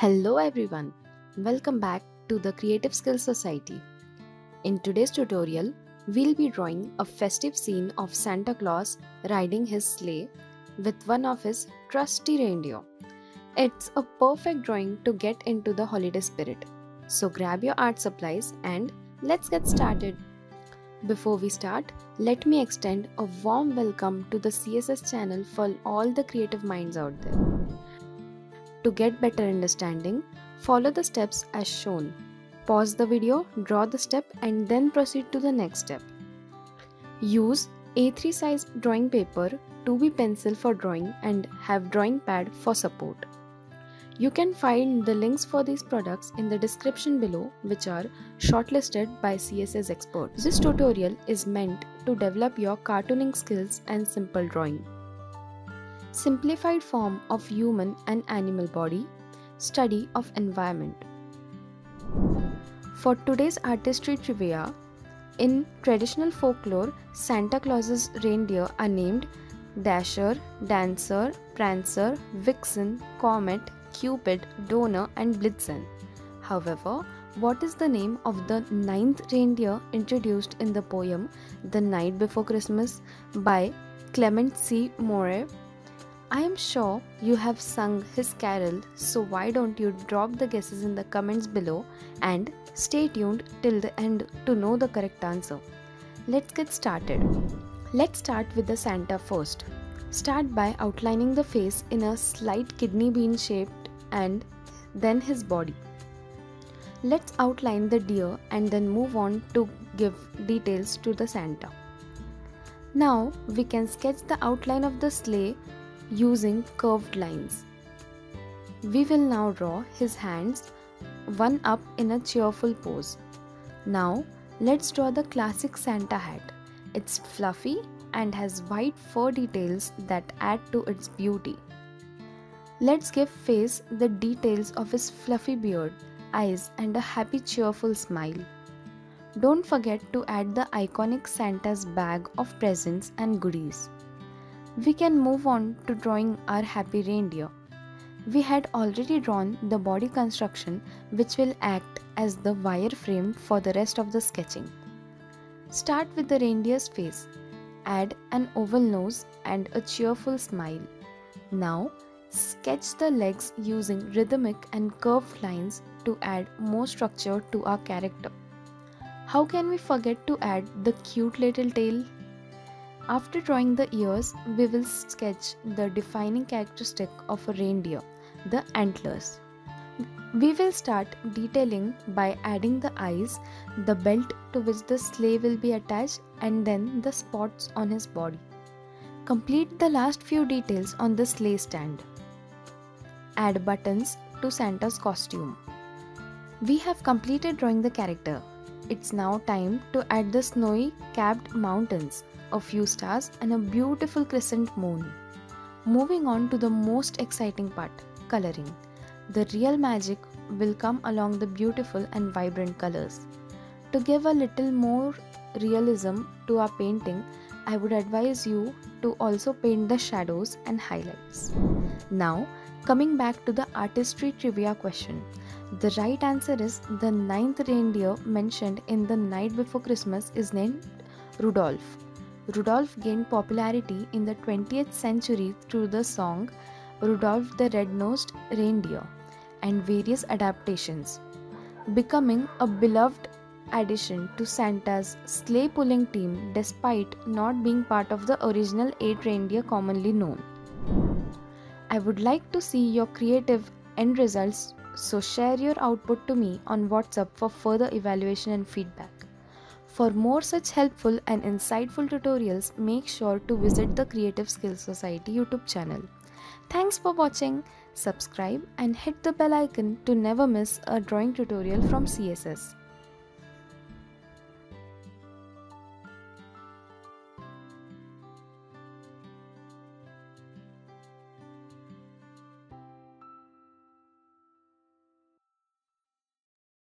Hello everyone, welcome back to the Creative Skills Society. In today's tutorial, we'll be drawing a festive scene of Santa Claus riding his sleigh with one of his trusty reindeer. It's a perfect drawing to get into the holiday spirit. So grab your art supplies and let's get started. Before we start, let me extend a warm welcome to the CSS channel for all the creative minds out there. To get better understanding, follow the steps as shown. Pause the video, draw the step and then proceed to the next step. Use A3 size drawing paper, 2B pencil for drawing and have drawing pad for support. You can find the links for these products in the description below which are shortlisted by CSS experts. This tutorial is meant to develop your cartooning skills and simple drawing. Simplified form of human and animal body, study of environment. For today's artistry trivia, in traditional folklore, Santa Claus's reindeer are named Dasher, Dancer, Prancer, Vixen, Comet, Cupid, Donner, and Blitzen. However, what is the name of the ninth reindeer introduced in the poem The Night Before Christmas by Clement C. Moore? I am sure you have sung his carol, so why don't you drop the guesses in the comments below and stay tuned till the end to know the correct answer. Let's get started. Let's start with the Santa first. Start by outlining the face in a slight kidney bean shaped and then his body. Let's outline the deer and then move on to give details to the Santa. Now we can sketch the outline of the sleigh using curved lines. We will now draw his hands, one up in a cheerful pose. Now let's draw the classic Santa hat. It's fluffy and has white fur details that add to its beauty. Let's give face the details of his fluffy beard, eyes and a happy cheerful smile. Don't forget to add the iconic Santa's bag of presents and goodies. We can move on to drawing our happy reindeer. We had already drawn the body construction which will act as the wireframe for the rest of the sketching. Start with the reindeer's face. Add an oval nose and a cheerful smile. Now, sketch the legs using rhythmic and curved lines to add more structure to our character. How can we forget to add the cute little tail? After drawing the ears, we will sketch the defining characteristic of a reindeer, the antlers. We will start detailing by adding the eyes, the belt to which the sleigh will be attached and then the spots on his body. Complete the last few details on the sleigh stand. Add buttons to Santa's costume. We have completed drawing the character. It's now time to add the snowy capped mountains a few stars, and a beautiful crescent moon. Moving on to the most exciting part coloring. The real magic will come along the beautiful and vibrant colors. To give a little more realism to our painting, I would advise you to also paint the shadows and highlights. Now, coming back to the artistry trivia question. The right answer is the ninth reindeer mentioned in The Night Before Christmas is named Rudolph. Rudolph gained popularity in the 20th century through the song Rudolph the Red-Nosed Reindeer and various adaptations, becoming a beloved addition to Santa's sleigh pulling team despite not being part of the original 8 reindeer commonly known. I would like to see your creative end results so share your output to me on WhatsApp for further evaluation and feedback. For more such helpful and insightful tutorials, make sure to visit the Creative Skills Society YouTube channel. Thanks for watching. Subscribe and hit the bell icon to never miss a drawing tutorial from CSS.